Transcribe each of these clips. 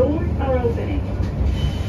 doors are opening.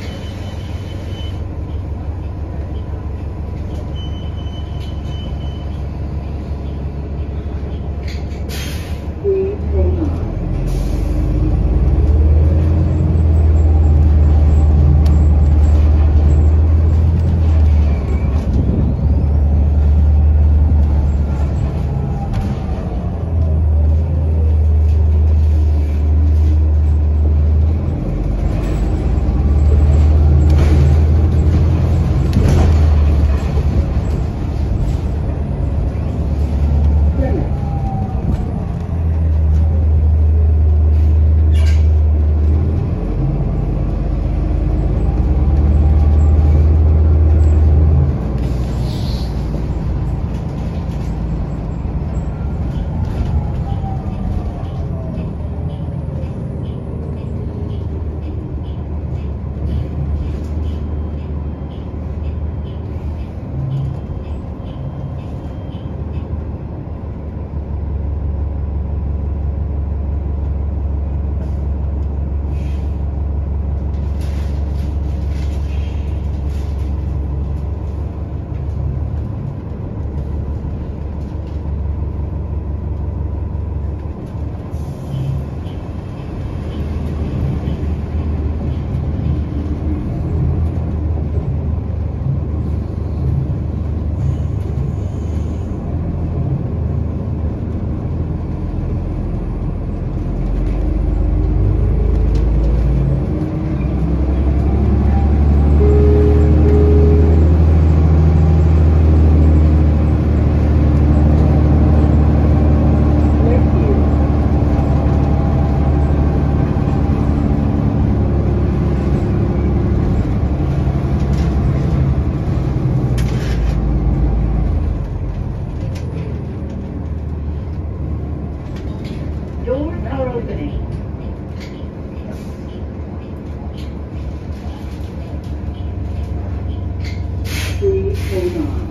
Amen.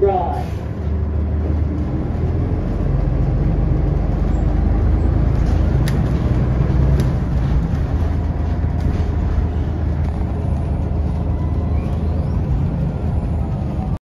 Broad.